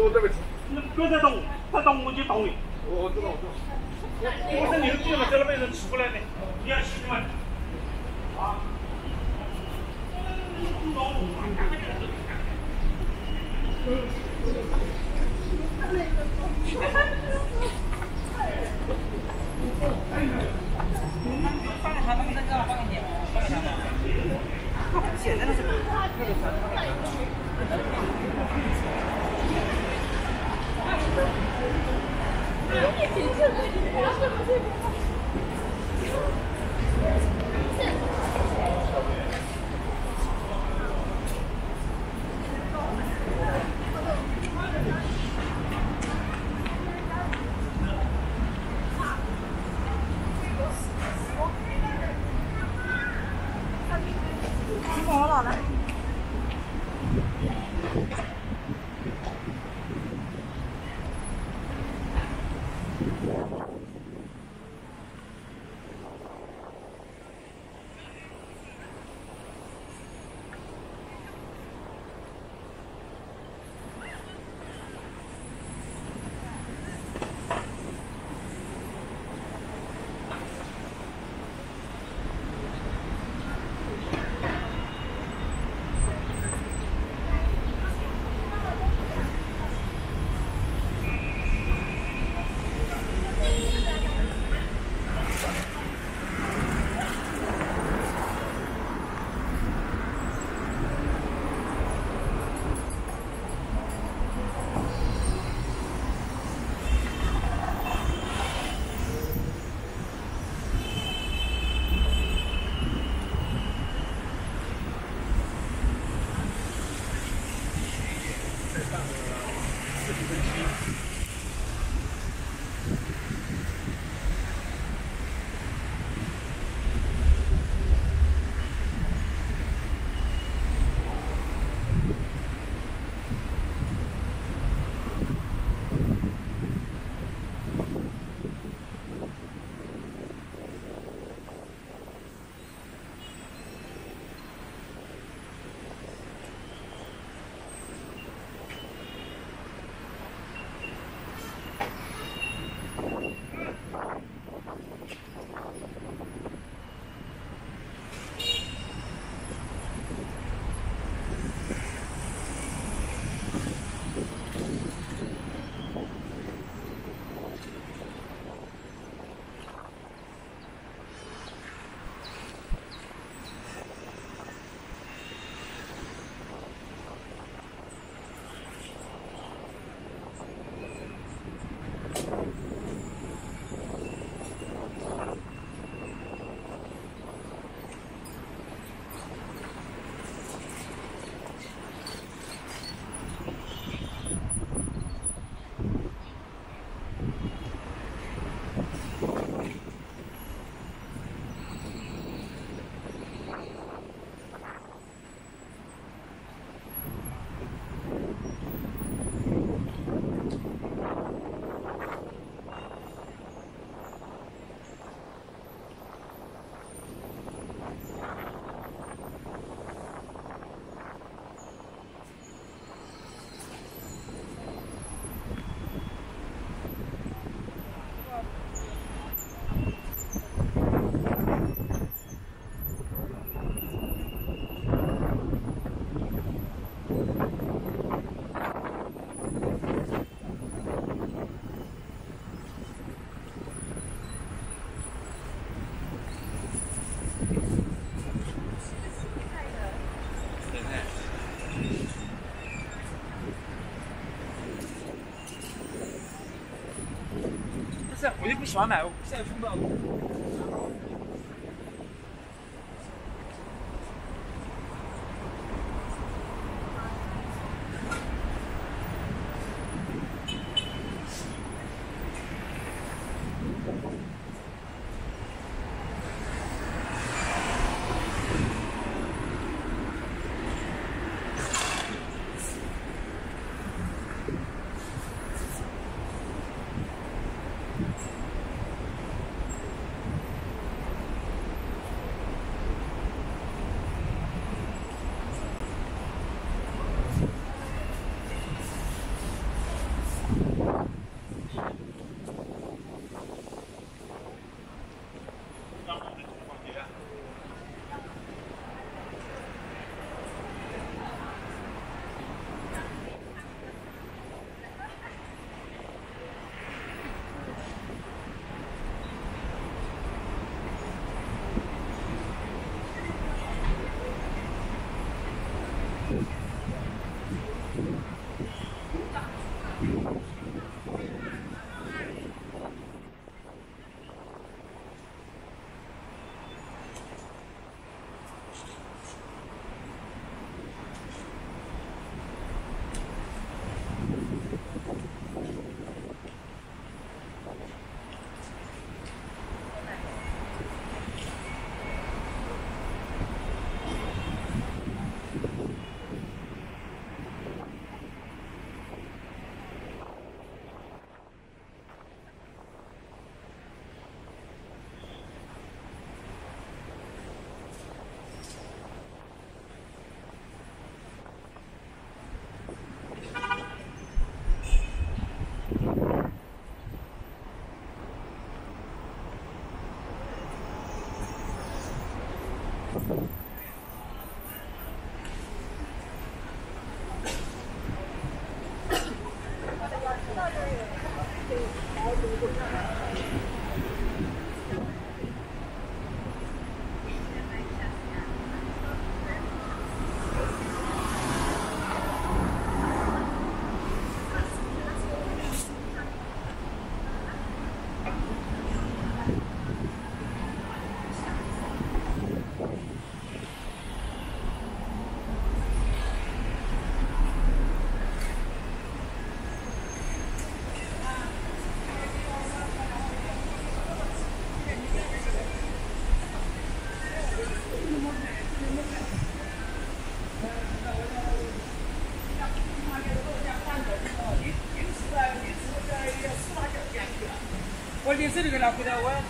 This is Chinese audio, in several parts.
给我会检查。都对不起，那别再动，再动我就动你。我我知道我知道。我说你是这么在那边人起不来的，你要习惯。啊。不是，Спасибо. 我也不喜欢买现在风不大听不到。我临时那个拿回来，我。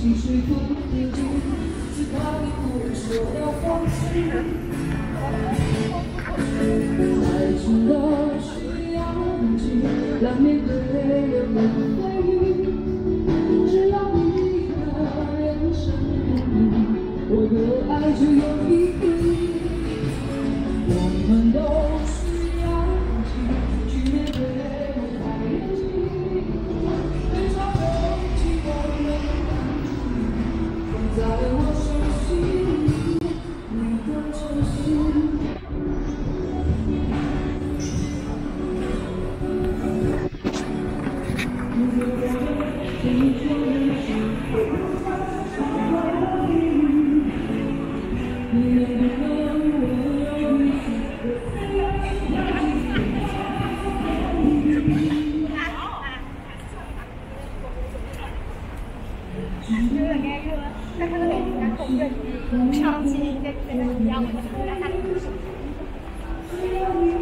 情绪不可激只怕你不然说要放弃。爱真的需要勇气来面对流言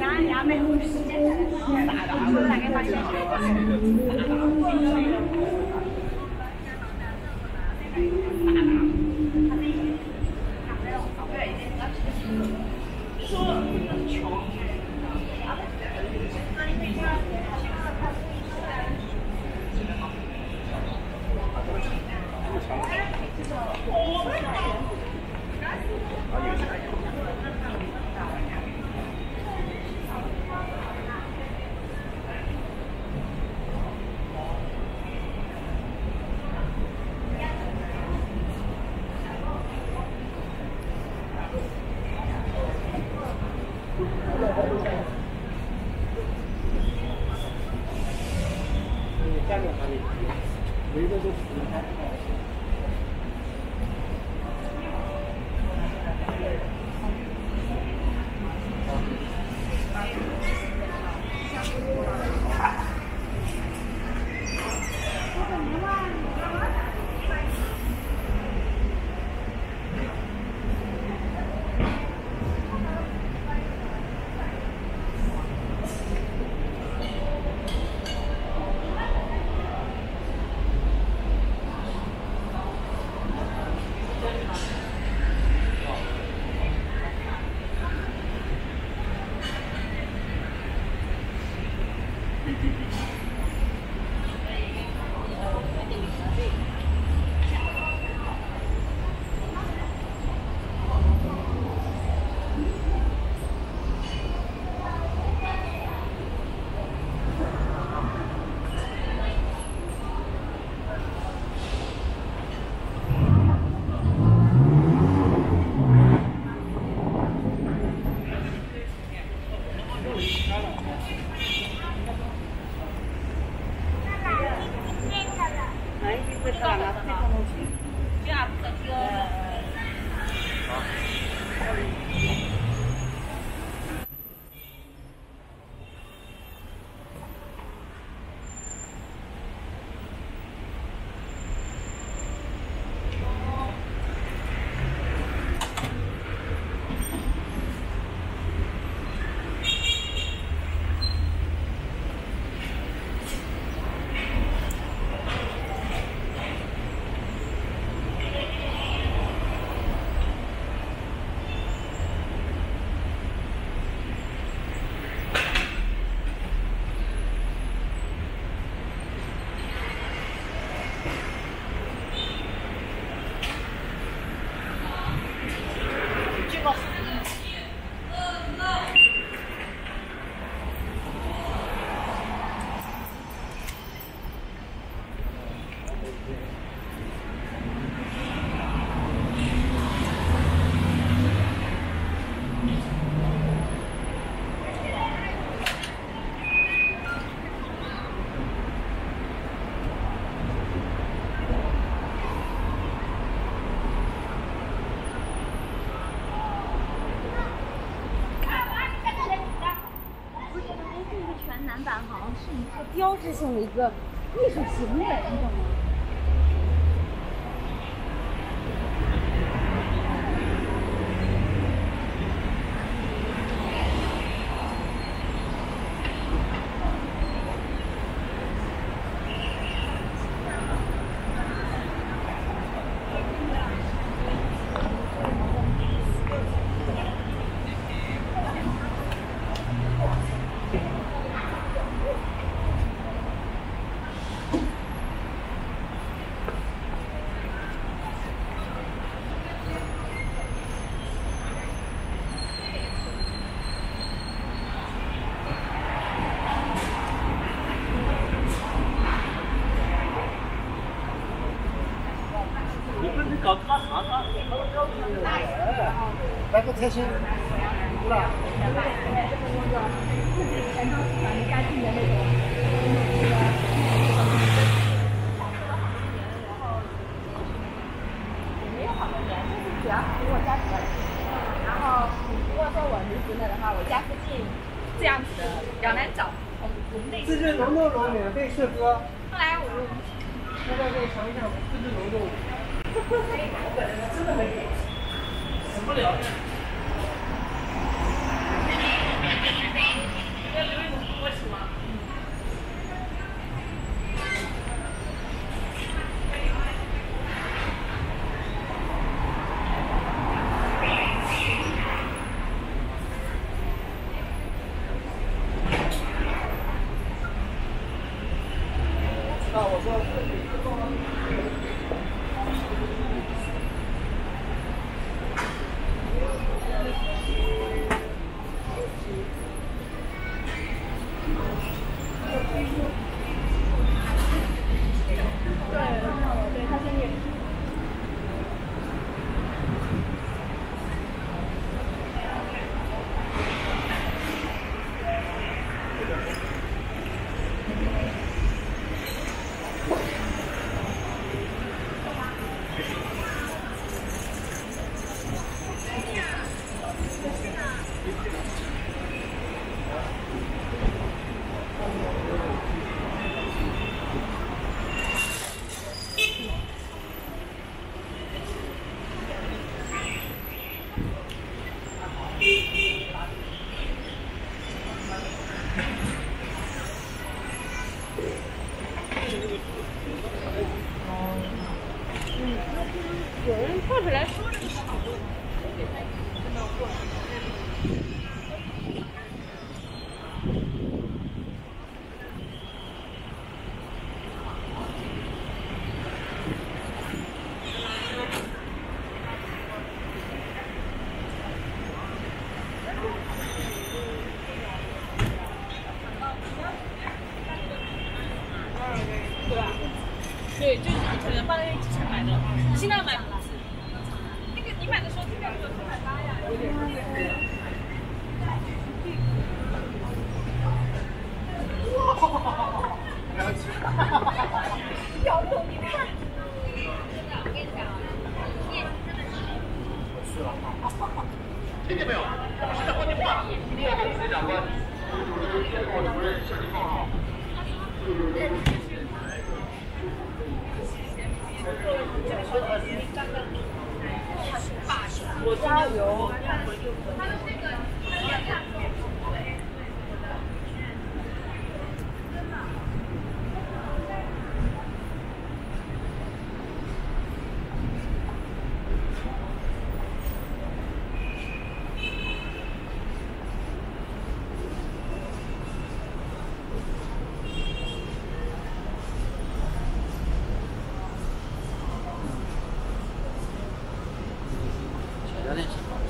Đã, đã, mình đã bảo đó là cái quan trọng 하는방법이있 고, 물도 도, 标志性的一个艺术行为，来个菜心，是吧？自己全都喜欢家境的那种。没有好多人，就是主要离我家比较近。然后，如果说我离职了的话，我家附近这样子的比较难找。我们我们那自制龙洞龙免费试喝，后来我大家可以尝一下自制龙洞。什么聊天？要留一种多喜欢。啊，对吧？对，就是你可能放在之前买的，现在买。那个你买的时候这边有九百八呀。哈哈哈摇头，你看。听见没有？我加油。有点情况。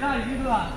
大鱼是吧？